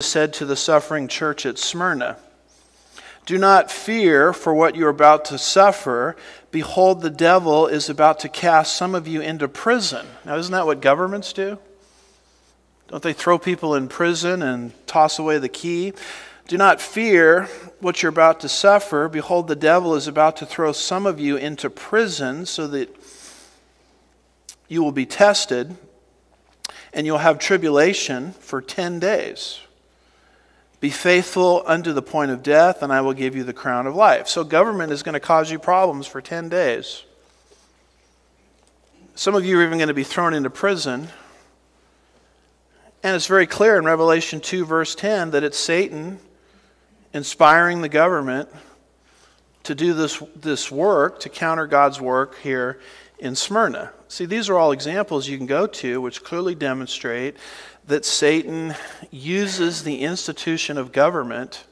said to the suffering church at Smyrna, Do not fear for what you are about to suffer. Behold, the devil is about to cast some of you into prison. Now, isn't that what governments do? Don't they throw people in prison and toss away the key? Do not fear what you're about to suffer. Behold, the devil is about to throw some of you into prison so that you will be tested and you'll have tribulation for 10 days. Be faithful unto the point of death, and I will give you the crown of life. So, government is going to cause you problems for 10 days. Some of you are even going to be thrown into prison. And it's very clear in Revelation 2, verse 10, that it's Satan inspiring the government to do this, this work, to counter God's work here in Smyrna. See, these are all examples you can go to which clearly demonstrate that Satan uses the institution of government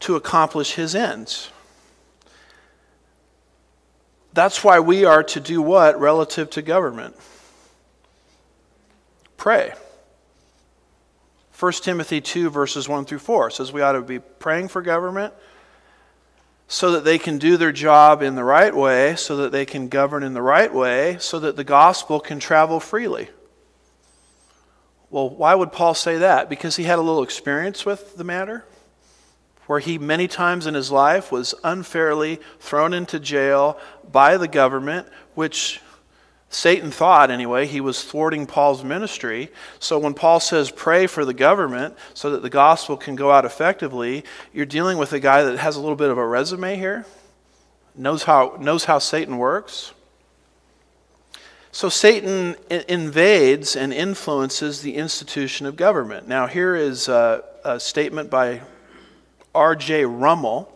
to accomplish his ends. That's why we are to do what relative to government? Pray. 1 Timothy 2, verses 1 through 4 says we ought to be praying for government so that they can do their job in the right way, so that they can govern in the right way, so that the gospel can travel freely. Well, why would Paul say that? Because he had a little experience with the matter, where he many times in his life was unfairly thrown into jail by the government, which Satan thought, anyway, he was thwarting Paul's ministry. So when Paul says pray for the government so that the gospel can go out effectively, you're dealing with a guy that has a little bit of a resume here, knows how, knows how Satan works. So Satan invades and influences the institution of government. Now, here is a, a statement by R.J. Rummel,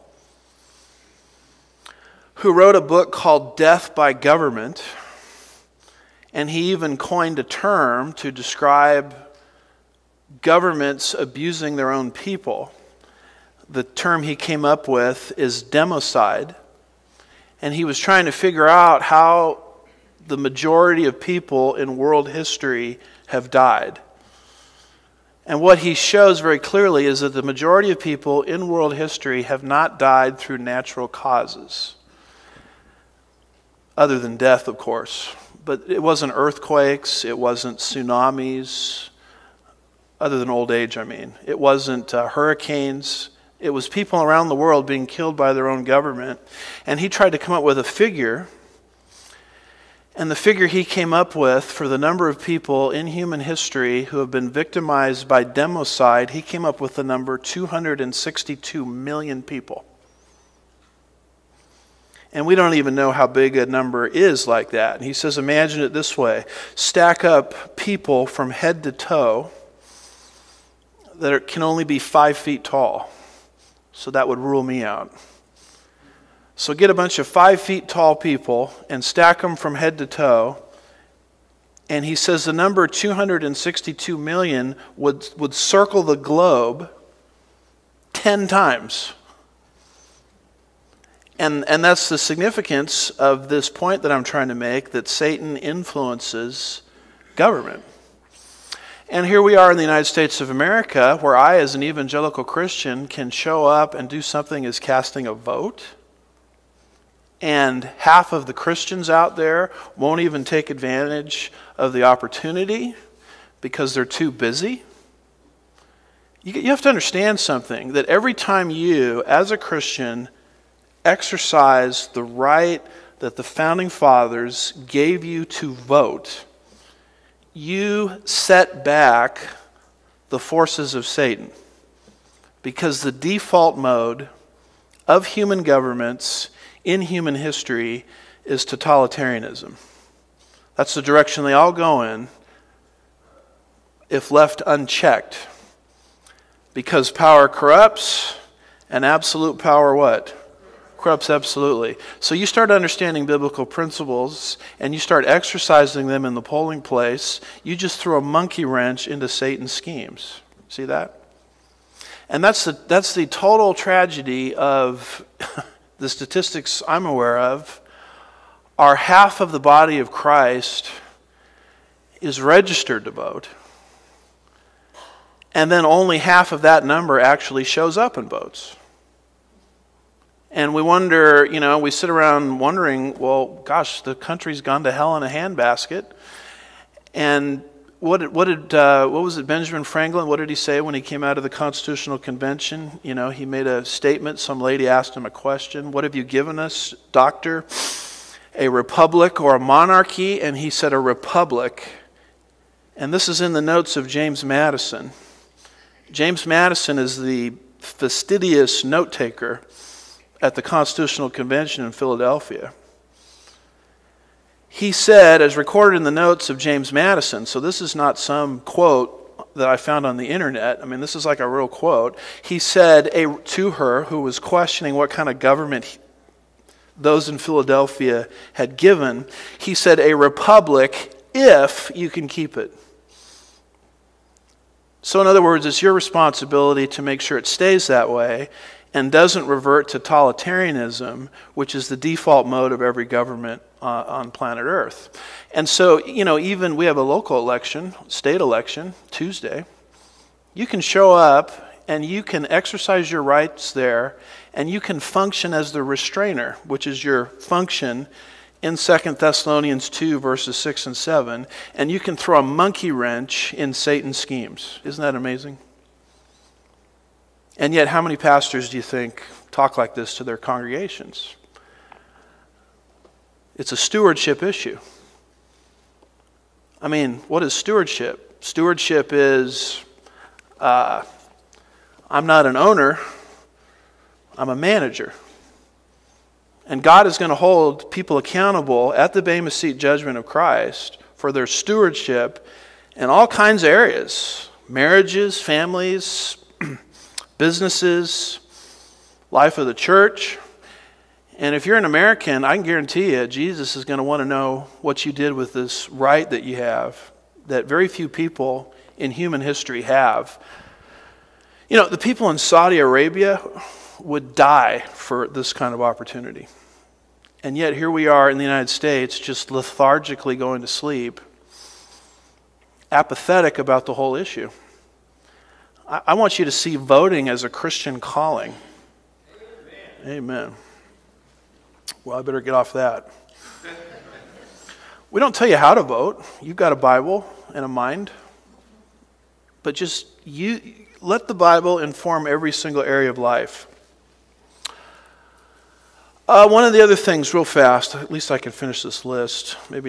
who wrote a book called Death by Government. And he even coined a term to describe governments abusing their own people. The term he came up with is democide. And he was trying to figure out how the majority of people in world history have died. And what he shows very clearly is that the majority of people in world history have not died through natural causes, other than death, of course. But it wasn't earthquakes, it wasn't tsunamis, other than old age, I mean. It wasn't uh, hurricanes. It was people around the world being killed by their own government. And he tried to come up with a figure and the figure he came up with for the number of people in human history who have been victimized by democide, he came up with the number 262 million people. And we don't even know how big a number is like that. And he says, imagine it this way stack up people from head to toe that are, can only be five feet tall. So that would rule me out. So get a bunch of five feet tall people and stack them from head to toe. And he says the number 262 million would, would circle the globe 10 times. And, and that's the significance of this point that I'm trying to make that Satan influences government. And here we are in the United States of America, where I, as an evangelical Christian, can show up and do something as casting a vote and half of the Christians out there won't even take advantage of the opportunity because they're too busy. You have to understand something that every time you, as a Christian, exercise the right that the founding fathers gave you to vote, you set back the forces of Satan. Because the default mode of human governments in human history is totalitarianism. That's the direction they all go in if left unchecked. Because power corrupts, and absolute power what? Corrupts absolutely. So you start understanding biblical principles and you start exercising them in the polling place, you just throw a monkey wrench into Satan's schemes. See that? And that's the, that's the total tragedy of the statistics I'm aware of are half of the body of Christ is registered to vote, and then only half of that number actually shows up in votes. And we wonder, you know, we sit around wondering, well, gosh, the country's gone to hell in a handbasket. And what what did uh, what was it Benjamin Franklin what did he say when he came out of the Constitutional Convention? You know he made a statement. Some lady asked him a question. What have you given us doctor? A republic or a monarchy? And he said a republic. And this is in the notes of James Madison. James Madison is the fastidious note taker at the Constitutional Convention in Philadelphia he said, as recorded in the notes of James Madison, so this is not some quote that I found on the internet. I mean, this is like a real quote. He said a, to her, who was questioning what kind of government he, those in Philadelphia had given, he said, A republic if you can keep it. So, in other words, it's your responsibility to make sure it stays that way and doesn't revert to totalitarianism, which is the default mode of every government uh, on planet Earth. And so, you know, even we have a local election, state election, Tuesday. You can show up and you can exercise your rights there and you can function as the restrainer, which is your function in 2 Thessalonians 2, verses 6 and 7, and you can throw a monkey wrench in Satan's schemes. Isn't that amazing? And yet, how many pastors do you think talk like this to their congregations? It's a stewardship issue. I mean, what is stewardship? Stewardship is uh, I'm not an owner, I'm a manager. And God is going to hold people accountable at the Bema Seat judgment of Christ for their stewardship in all kinds of areas marriages, families, businesses, life of the church. And if you're an American, I can guarantee you, Jesus is going to want to know what you did with this right that you have that very few people in human history have. You know, the people in Saudi Arabia would die for this kind of opportunity. And yet, here we are in the United States, just lethargically going to sleep, apathetic about the whole issue. I, want you to see voting as a Christian calling. Amen. Amen. Well, I better get off that. We don't tell you how to vote. You've got a Bible and a mind. But just you let the Bible inform every single area of life. Uh, one of the other things, real fast, at least I can finish this list. Maybe